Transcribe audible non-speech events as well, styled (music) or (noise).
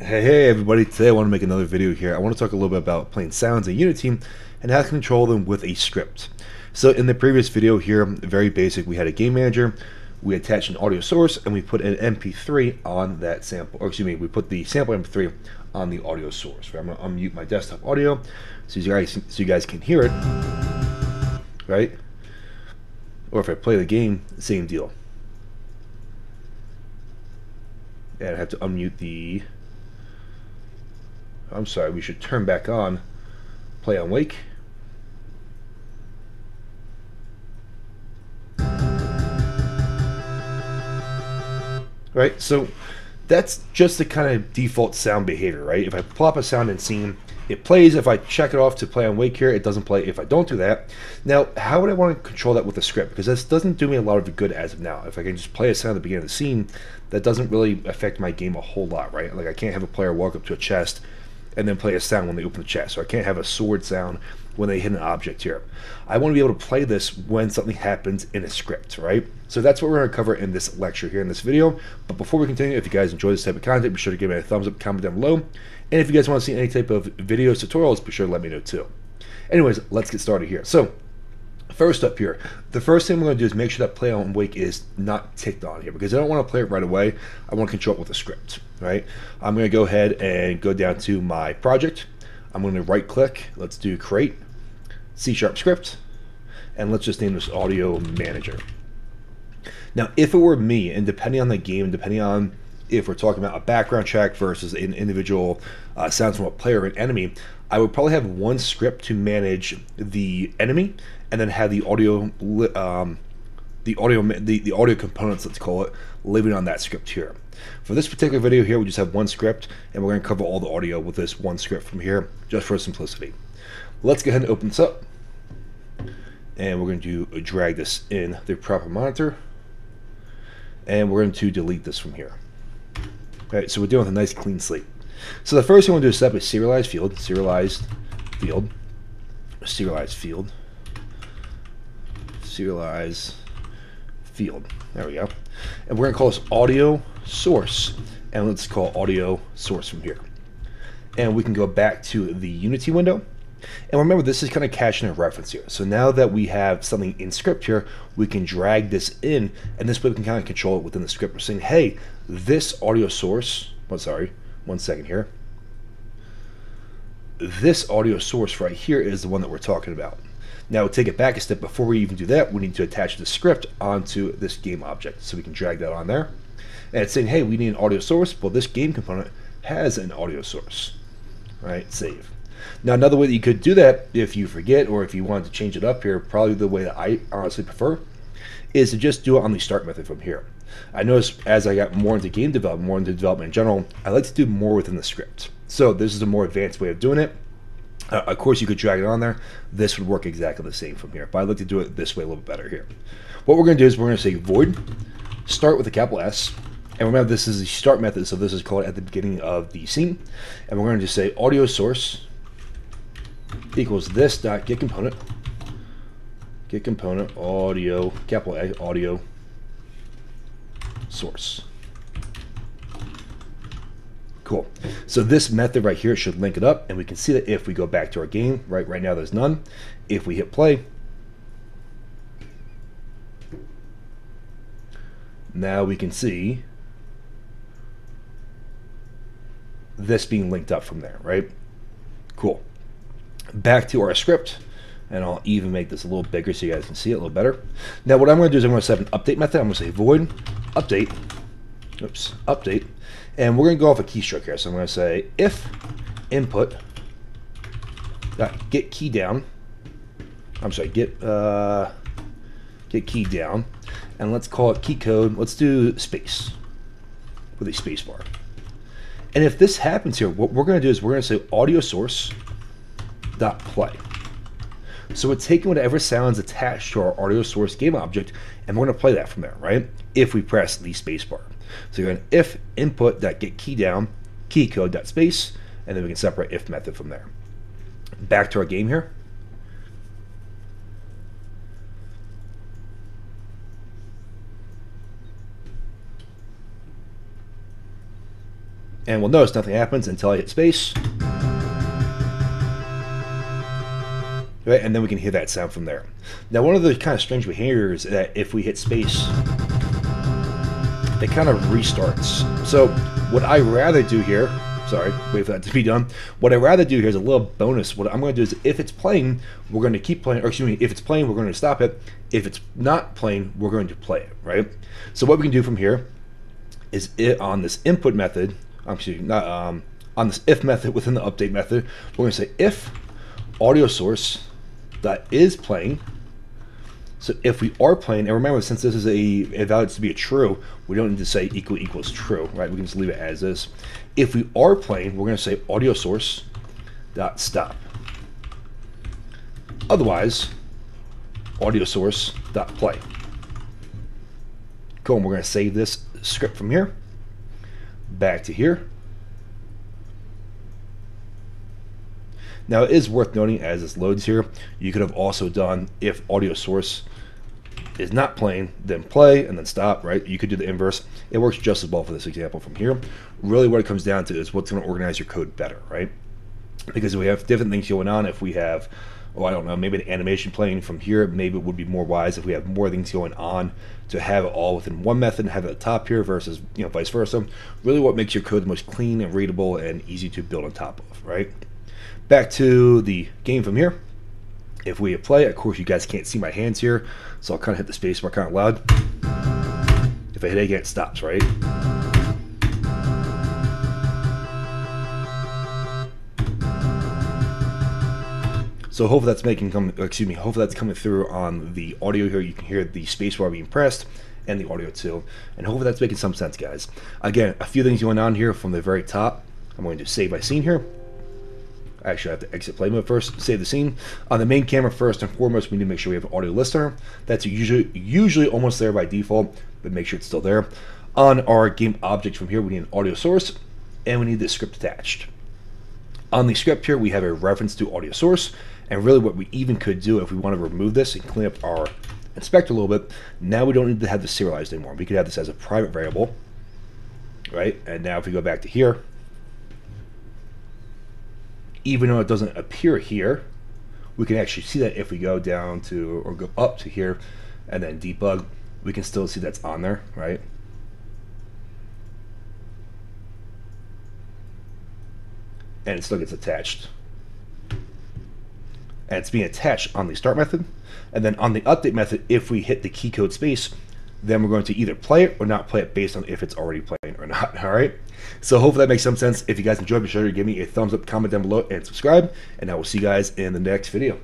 Hey, hey everybody, today I want to make another video here. I want to talk a little bit about playing sounds in Unity and how to control them with a script. So in the previous video here, very basic, we had a game manager, we attached an audio source, and we put an MP3 on that sample, or excuse me, we put the sample MP3 on the audio source. I'm going to unmute my desktop audio so you guys, so you guys can hear it, right? Or if I play the game, same deal. And I have to unmute the I'm sorry, we should turn back on play on awake. Right, so that's just the kind of default sound behavior, right? If I plop a sound in scene, it plays. If I check it off to play on awake here, it doesn't play if I don't do that. Now, how would I want to control that with a script? Because this doesn't do me a lot of good as of now. If I can just play a sound at the beginning of the scene, that doesn't really affect my game a whole lot, right? Like I can't have a player walk up to a chest and then play a sound when they open the chest. So I can't have a sword sound when they hit an object here. I want to be able to play this when something happens in a script, right? So that's what we're going to cover in this lecture here in this video. But before we continue, if you guys enjoy this type of content, be sure to give me a thumbs up, comment down below. And if you guys want to see any type of videos, tutorials, be sure to let me know too. Anyways, let's get started here. So First up here, the first thing we're going to do is make sure that play on awake is not ticked on here because I don't want to play it right away. I want to control it with a script, right? I'm going to go ahead and go down to my project. I'm going to right click. Let's do create C sharp script and let's just name this audio manager. Now, if it were me and depending on the game, depending on if we're talking about a background check versus an individual uh, sounds from a player or an enemy, I would probably have one script to manage the enemy and then have the audio um, the audio the, the audio components let's call it living on that script here. For this particular video here we just have one script and we're going to cover all the audio with this one script from here just for simplicity. Let's go ahead and open this up. And we're going to drag this in the proper monitor. And we're going to delete this from here right so we're dealing with a nice clean slate so the first thing to do is set up a serialized field serialized field serialized field serialize field. There we go. And we're going to call this audio source. And let's call audio source from here. And we can go back to the Unity window. And remember, this is kind of caching a reference here. So now that we have something in script here, we can drag this in, and this way we can kind of control it within the script. We're saying, hey, this audio source, oh, sorry, one second here. This audio source right here is the one that we're talking about. Now we'll take it back a step. Before we even do that, we need to attach the script onto this game object. So we can drag that on there. And it's saying, hey, we need an audio source. Well, this game component has an audio source. Right, save. Now another way that you could do that, if you forget or if you want to change it up here, probably the way that I honestly prefer, is to just do it on the start method from here. I noticed as I got more into game development, more into development in general, I like to do more within the script. So this is a more advanced way of doing it. Uh, of course, you could drag it on there. This would work exactly the same from here, but I'd like to do it this way a little bit better here. What we're going to do is we're going to say void, start with a capital S, and remember this is the start method, so this is called at the beginning of the scene. And we're going to just say audio source equals this dot get component, get component audio, capital A, audio source. Cool. So this method right here should link it up, and we can see that if we go back to our game, right, right now there's none. If we hit play, now we can see this being linked up from there, right? Cool. Back to our script, and I'll even make this a little bigger so you guys can see it a little better. Now what I'm going to do is I'm going to set an update method. I'm going to say void update, oops, update, and we're going to go off a keystroke here. So I'm going to say if input get key down. I'm sorry, get uh, get key down, and let's call it key code. Let's do space with a space bar. And if this happens here, what we're going to do is we're going to say audio source dot play. So we're taking whatever sounds attached to our audio source game object, and we're going to play that from there, right? If we press the space bar. So you're going to if input that get key down, key code dot space, and then we can separate if method from there. Back to our game here. And we'll notice nothing happens until I hit space. Right, and then we can hear that sound from there. Now, one of the kind of strange behaviors is that if we hit space, it kind of restarts. So, what I rather do here, sorry, wait for that to be done. What I rather do here is a little bonus. What I'm going to do is, if it's playing, we're going to keep playing. Or excuse me, if it's playing, we're going to stop it. If it's not playing, we're going to play it. Right. So what we can do from here is it on this input method. Actually, not um, on this if method (laughs) within the update method. We're going to say if audio source that is playing. So if we are playing, and remember, since this is a value to be a true, we don't need to say equal equals true, right? We can just leave it as is. If we are playing, we're going to say audio source dot stop. Otherwise, audio source dot play. Cool. And we're going to save this script from here back to here. Now it is worth noting as this loads here, you could have also done if audio source is not playing, then play and then stop, right? You could do the inverse. It works just as well for this example from here. Really what it comes down to is what's going to organize your code better, right? Because we have different things going on. If we have, oh, I don't know, maybe an animation playing from here, maybe it would be more wise if we have more things going on to have it all within one method and have it at the top here versus, you know, vice versa. Really what makes your code the most clean and readable and easy to build on top of, right? Back to the game from here. If we play, of course you guys can't see my hands here, so I'll kind of hit the space bar kind of loud. If I hit it again, it stops, right? So hopefully that's making come excuse me, hopefully that's coming through on the audio here. You can hear the space bar being pressed and the audio too. And hopefully that's making some sense, guys. Again, a few things going on here from the very top. I'm going to save my scene here. Actually, I have to exit play mode first, save the scene. On the main camera, first and foremost, we need to make sure we have an audio listener. That's usually usually almost there by default, but make sure it's still there. On our game object from here, we need an audio source, and we need the script attached. On the script here, we have a reference to audio source, and really what we even could do if we want to remove this and clean up our inspector a little bit, now we don't need to have this serialized anymore. We could have this as a private variable, right? And now if we go back to here, even though it doesn't appear here, we can actually see that if we go down to or go up to here and then debug, we can still see that's on there, right? And it still gets attached. And it's being attached on the start method. And then on the update method, if we hit the key code space, then we're going to either play it or not play it based on if it's already playing or not. (laughs) All right. So hopefully that makes some sense. If you guys enjoyed, be sure to give me a thumbs up, comment down below, and subscribe. And I will see you guys in the next video.